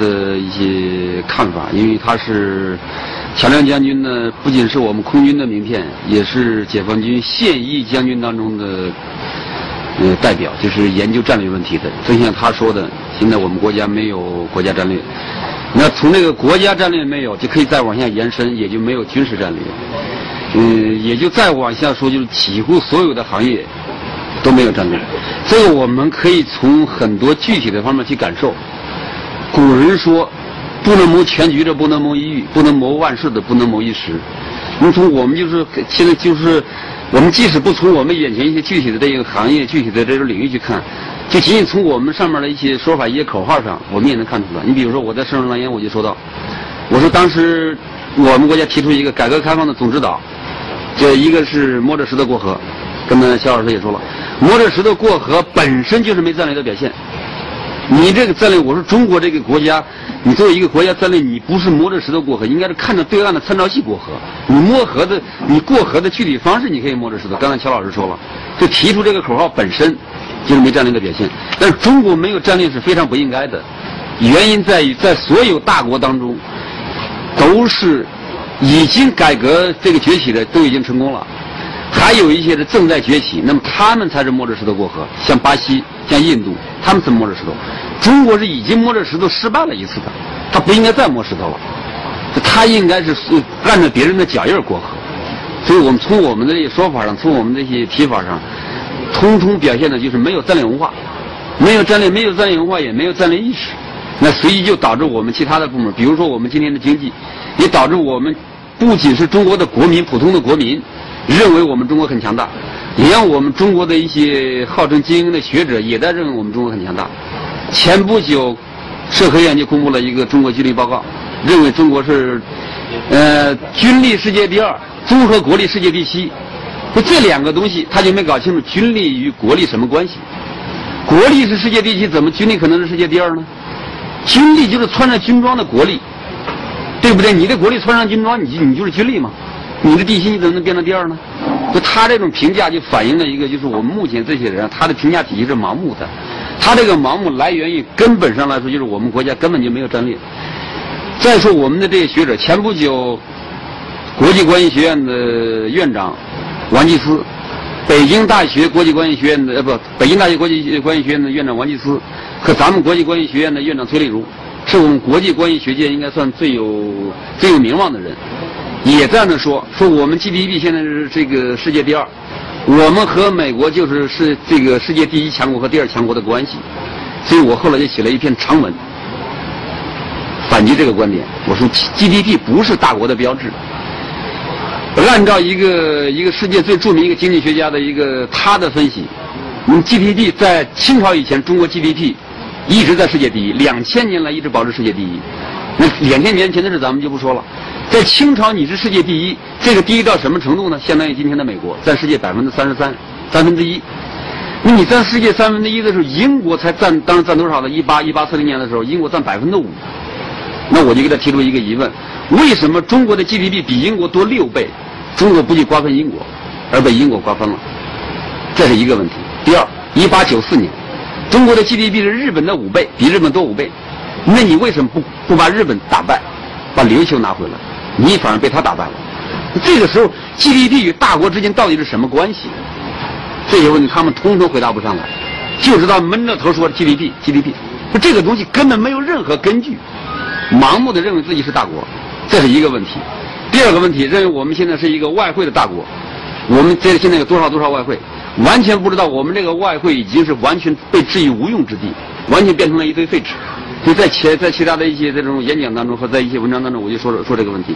的一些看法，因为他是强亮将军呢，不仅是我们空军的名片，也是解放军现役将军当中的呃代表，就是研究战略问题的。正像他说的，现在我们国家没有国家战略，那从这个国家战略没有，就可以再往下延伸，也就没有军事战略。嗯，也就再往下说，就是几乎所有的行业都没有战略。这个我们可以从很多具体的方面去感受。古人说：“不能谋全局的，不能谋一域；不能谋万事的，不能谋一时。”你从我们就是现在就是，我们即使不从我们眼前一些具体的这个行业、具体的这种领域去看，就仅仅从我们上面的一些说法、一些口号上，我们也能看出来。你比如说，我在《圣人郎言》我就说到，我说当时我们国家提出一个改革开放的总指导。这一个是摸着石头过河，刚才肖老师也说了，摸着石头过河本身就是没战略的表现。你这个战略，我说中国这个国家，你作为一个国家战略，你不是摸着石头过河，应该是看着对岸的参照系过河。你摸河的，你过河的具体方式，你可以摸着石头。刚才乔老师说了，就提出这个口号本身就是没战略的表现。但是中国没有战略是非常不应该的，原因在于在所有大国当中都是。已经改革这个崛起的都已经成功了，还有一些是正在崛起，那么他们才是摸着石头过河。像巴西、像印度，他们是摸着石头。中国是已经摸着石头失败了一次的，他不应该再摸石头了，他应该是按照别人的脚印过河。所以我们从我们的这些说法上，从我们这些提法上，通通表现的就是没有战略文化，没有战略，没有战略文化，也没有战略意识。那随即就导致我们其他的部门，比如说我们今天的经济，也导致我们。不仅是中国的国民，普通的国民认为我们中国很强大，连我们中国的一些号称精英的学者也在认为我们中国很强大。前不久，社科院就公布了一个中国军力报告，认为中国是呃军力世界第二，综合国力世界第七。就这两个东西，他就没搞清楚军力与国力什么关系。国力是世界第七，怎么军力可能是世界第二呢？军力就是穿着军装的国力。对不对？你的国力穿上军装，你你就是军力嘛？你的地心怎么能变成第二呢？就他这种评价就反映了一个，就是我们目前这些人他的评价体系是盲目的。他这个盲目来源于根本上来说，就是我们国家根本就没有战略。再说我们的这些学者，前不久，国际关系学院的院长王继思，北京大学国际关系学院的呃不，北京大学国际关系学院的院长王继思和咱们国际关系学院的院长崔丽如。是我们国际关系学界应该算最有最有名望的人，也在那说说我们 GDP 现在是这个世界第二，我们和美国就是是这个世界第一强国和第二强国的关系，所以我后来就写了一篇长文反击这个观点。我说 GDP 不是大国的标志，按照一个一个世界最著名一个经济学家的一个他的分析，我们 GDP 在清朝以前中国 GDP。一直在世界第一，两千年来一直保持世界第一。那两千年前的事咱们就不说了。在清朝你是世界第一，这个第一到什么程度呢？相当于今天的美国，占世界百分之三十三，三分之一。那你占世界三分之一的时候，英国才占，当时占多少呢？一八一八四零年的时候，英国占百分之五。那我就给他提出一个疑问：为什么中国的 GDP 比英国多六倍？中国不去瓜分英国，而被英国瓜分了？这是一个问题。第二，一八九四年。中国的 GDP 是日本的五倍，比日本多五倍。那你为什么不不把日本打败，把琉球拿回来？你反而被他打败了。这个时候 GDP 与大国之间到底是什么关系？这些问题他们通通回答不上来，就知道闷着头说 GDP，GDP。说这个东西根本没有任何根据，盲目的认为自己是大国，这是一个问题。第二个问题，认为我们现在是一个外汇的大国，我们这现在有多少多少外汇？完全不知道，我们这个外汇已经是完全被置于无用之地，完全变成了一堆废纸。就在其在其他的一些这种演讲当中和在一些文章当中，我就说说这个问题。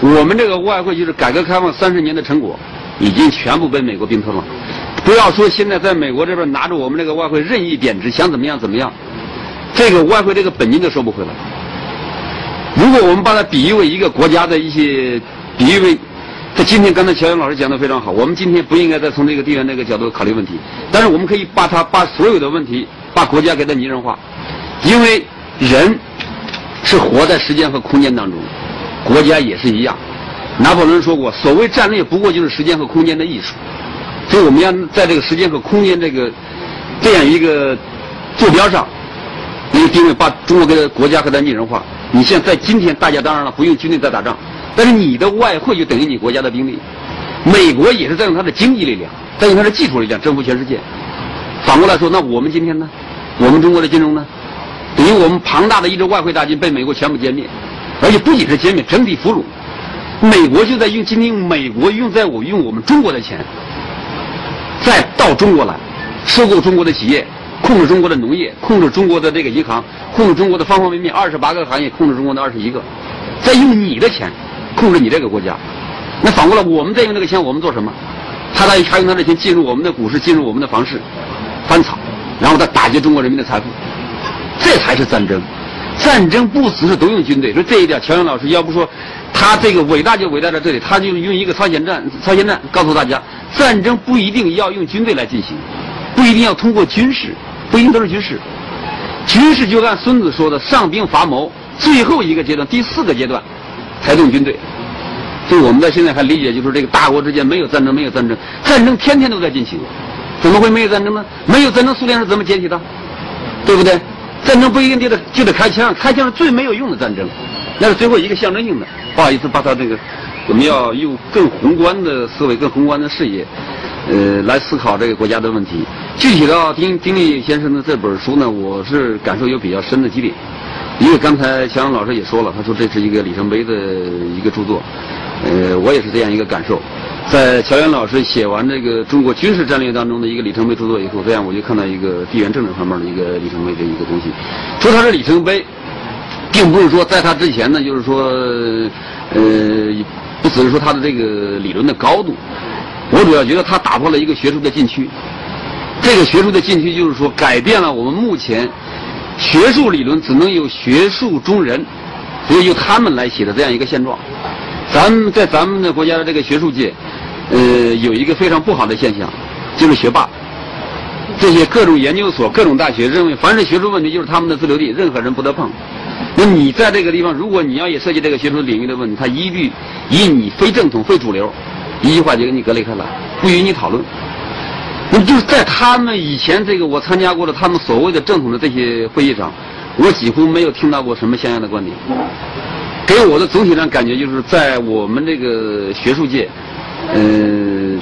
我们这个外汇就是改革开放三十年的成果，已经全部被美国并吞了。不要说现在在美国这边拿着我们这个外汇任意贬值，想怎么样怎么样，这个外汇这个本金都收不回来。如果我们把它比喻为一个国家的一些比喻为。在今天，刚才乔阳老师讲的非常好。我们今天不应该再从这个地缘那个角度考虑问题，但是我们可以把它把所有的问题，把国家给它拟人化，因为人是活在时间和空间当中，国家也是一样。拿破仑说过，所谓战略不过就是时间和空间的艺术，所以我们要在这个时间和空间这个这样一个坐标上，一个定位把中国的国家和它拟人化。你现在今天大家当然了不用军队在打仗，但是你的外汇就等于你国家的兵力。美国也是在用它的经济力量，在用它的技术力量征服全世界。反过来说，那我们今天呢？我们中国的金融呢？等于我们庞大的一支外汇大军被美国全部歼灭，而且不仅是歼灭，整体俘虏。美国就在用今天美国用在我用我们中国的钱，再到中国来收购中国的企业，控制中国的农业，控制中国的这个银行，控制中国的方方面面，二十八个行业控制中国的二十一个，再用你的钱控制你这个国家。那反过来，我们再用这个钱，我们做什么？他来他用他的钱进入我们的股市，进入我们的房市，翻炒，然后再打击中国人民的财富，这才是战争。战争不只是都用军队，说这一点，乔阳老师要不说，他这个伟大就伟大在这里，他就用一个朝鲜战，朝鲜战告诉大家，战争不一定要用军队来进行，不一定要通过军事，不一定都是军事，军事就按孙子说的上兵伐谋，最后一个阶段，第四个阶段，才动军队。所以我们在现在还理解，就是这个大国之间没有战争，没有战争，战争天天都在进行，怎么会没有战争呢？没有战争，苏联是怎么解体的？对不对？战争不一定就得就得开枪，开枪是最没有用的战争，那是最后一个象征性的。不好意思，把他这个，我们要用更宏观的思维、更宏观的视野，呃，来思考这个国家的问题。具体到丁丁力先生的这本书呢，我是感受有比较深的激烈，因为刚才强阳老师也说了，他说这是一个里程碑的一个著作，呃，我也是这样一个感受。在乔元老师写完这个中国军事战略当中的一个里程碑著作以后，这样我就看到一个地缘政治方面的一个里程碑的一个东西。说它是里程碑，并不是说在它之前呢，就是说，呃，不只是说它的这个理论的高度。我主要觉得它打破了一个学术的禁区。这个学术的禁区就是说，改变了我们目前学术理论只能由学术中人，所以由他们来写的这样一个现状。咱们在咱们的国家的这个学术界，呃，有一个非常不好的现象，就是学霸，这些各种研究所、各种大学认为，凡是学术问题就是他们的自留地，任何人不得碰。那你在这个地方，如果你要也涉及这个学术领域的问题，他一律以你非正统、非主流，一句话就给你隔离开了，不与你讨论。那就是在他们以前这个我参加过的他们所谓的正统的这些会议上，我几乎没有听到过什么像样的观点。给我的总体上感觉就是在我们这个学术界，嗯，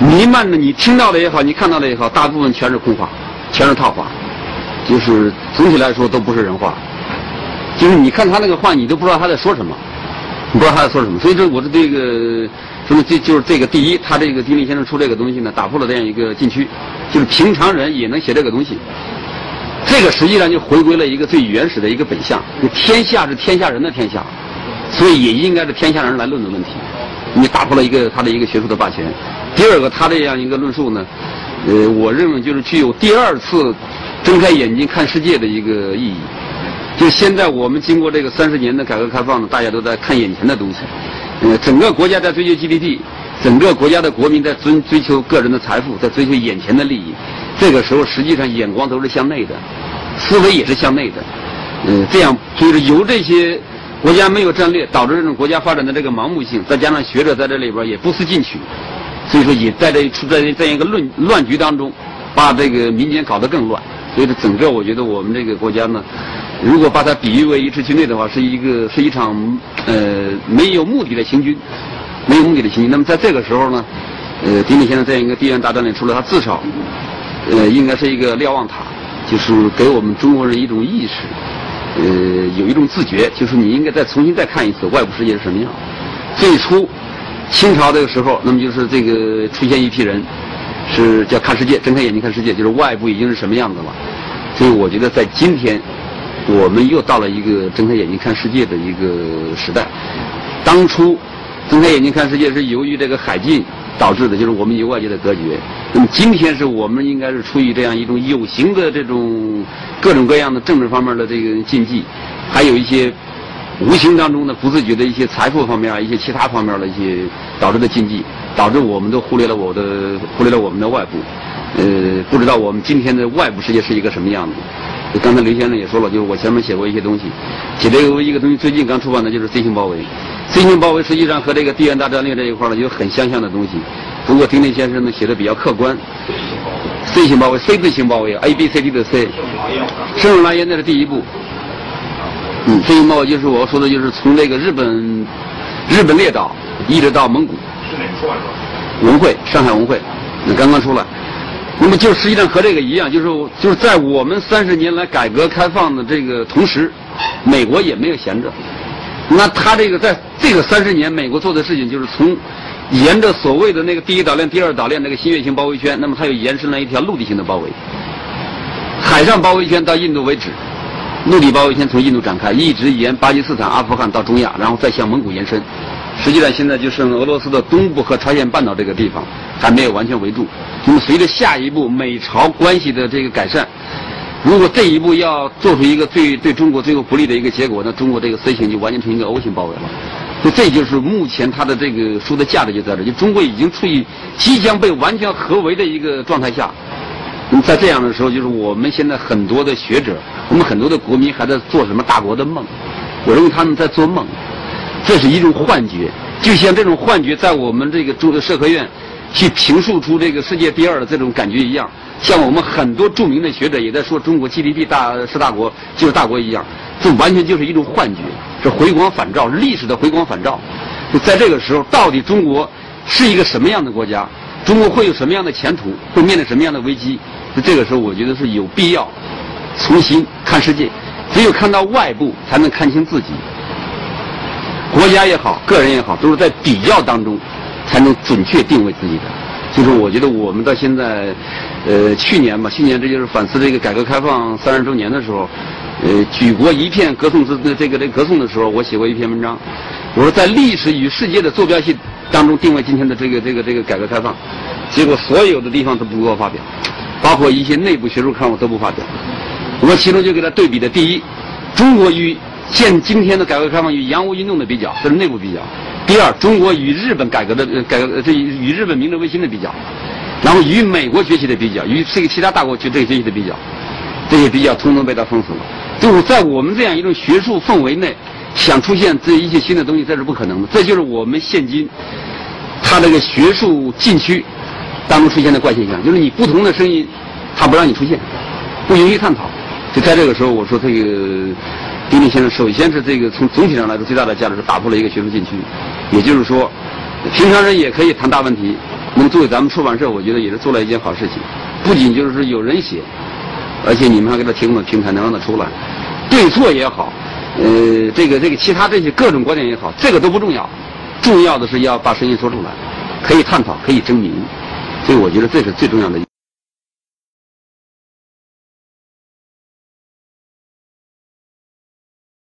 弥漫的你听到的也好，你看到的也好，大部分全是空话，全是套话，就是总体来说都不是人话。就是你看他那个话，你都不知道他在说什么，你不知道他在说什么。所以说，我的这个什么，这就是这个第一，他这个丁立先生出这个东西呢，打破了这样一个禁区，就是平常人也能写这个东西。这个实际上就回归了一个最原始的一个本相，天下是天下人的天下，所以也应该是天下人来论的问题。你打破了一个他的一个学术的霸权。第二个，他这样一个论述呢，呃，我认为就是具有第二次睁开眼睛看世界的一个意义。就现在我们经过这个三十年的改革开放呢，大家都在看眼前的东西，呃，整个国家在追求 GDP，整个国家的国民在追追求个人的财富，在追求眼前的利益。这个时候，实际上眼光都是向内的，思维也是向内的。嗯，这样就是由这些国家没有战略，导致这种国家发展的这个盲目性，再加上学者在这里边也不思进取，所以说也在这处在这样一个乱乱局当中，把这个民间搞得更乱。所以说，整个我觉得我们这个国家呢，如果把它比喻为一支军队的话，是一个是一场呃没有目的的行军，没有目的的行军。那么在这个时候呢，呃，丁力先生在一个地缘大战里，除了他至少。呃，应该是一个瞭望塔，就是给我们中国人一种意识，呃，有一种自觉，就是你应该再重新再看一次外部世界是什么样。最初清朝这个时候，那么就是这个出现一批人，是叫看世界，睁开眼睛看世界，就是外部已经是什么样子了。所以我觉得在今天，我们又到了一个睁开眼睛看世界的一个时代。当初睁开眼睛看世界是由于这个海禁。导致的就是我们与外界的隔绝。那么今天是我们应该是出于这样一种有形的这种各种各样的政治方面的这个禁忌，还有一些无形当中的不自觉的一些财富方面啊，一些其他方面的一些导致的禁忌，导致我们都忽略了我的忽略了我们的外部，呃，不知道我们今天的外部世界是一个什么样子。刚才刘先生也说了，就是我前面写过一些东西，写这个一个东西，最近刚出版的就是《C 型包围》。C 型包围实际上和这个地缘大战略这一块呢有很相像的东西，不过丁丁先生呢写的比较客观。C 型包围，C 字型包围，A B C D 的 C。深入拉烟那是第一步。嗯，C 型包围就是我说的，就是从那个日本日本列岛一直到蒙古。是哪个说完文汇，上海文汇，那刚刚出来。那么就实际上和这个一样，就是就是在我们三十年来改革开放的这个同时，美国也没有闲着。那他这个在这个三十年，美国做的事情就是从沿着所谓的那个第一岛链、第二岛链那个新月形包围圈，那么它又延伸了一条陆地性的包围，海上包围圈到印度为止，陆地包围圈从印度展开，一直沿巴基斯坦、阿富汗到中亚，然后再向蒙古延伸。实际上现在就剩俄罗斯的东部和朝鲜半岛这个地方还没有完全围住。那么随着下一步美朝关系的这个改善，如果这一步要做出一个最对中国最有不利的一个结果，那中国这个 C 型就完全成一个 O 型包围了。就这就是目前它的这个书的价值就在这，就中国已经处于即将被完全合围的一个状态下。在这样的时候，就是我们现在很多的学者，我们很多的国民还在做什么大国的梦？我认为他们在做梦。这是一种幻觉，就像这种幻觉在我们这个中社科院去评述出这个世界第二的这种感觉一样，像我们很多著名的学者也在说中国 GDP 大是大国就是大国一样，这完全就是一种幻觉，是回光返照，历史的回光返照。就在这个时候，到底中国是一个什么样的国家？中国会有什么样的前途？会面临什么样的危机？在这个时候，我觉得是有必要重新看世界，只有看到外部，才能看清自己。国家也好，个人也好，都是在比较当中，才能准确定位自己的。就是我觉得我们到现在，呃，去年吧，去年这就是反思这个改革开放三十周年的时候，呃，举国一片歌颂之这个这歌颂的时候，我写过一篇文章，我说在历史与世界的坐标系当中定位今天的这个这个这个改革开放，结果所有的地方都不给我发表，包括一些内部学术刊物都不发表。我其中就给他对比的第一，中国与。现今天的改革开放与洋务运动的比较，这是内部比较。第二，中国与日本改革的改革，这与日本明治维新的比较，然后与美国崛起的比较，与这个其他大国去这个崛起的比较，这些比较通通被他封死了。就是在我们这样一种学术氛围内，想出现这一些新的东西，这是不可能的。这就是我们现今他这个学术禁区当中出现的怪现象，就是你不同的声音，他不让你出现，不允许探讨。就在这个时候，我说这个。丁立先生，首先是这个从总体上来说最大的价值是打破了一个学术禁区，也就是说，平常人也可以谈大问题。那么作为咱们出版社，我觉得也是做了一件好事情。不仅就是有人写，而且你们还给他提供了平台，能让他出来。对错也好，呃，这个这个其他这些各种观点也好，这个都不重要，重要的是要把声音说出来，可以探讨，可以争鸣。所以我觉得这是最重要的。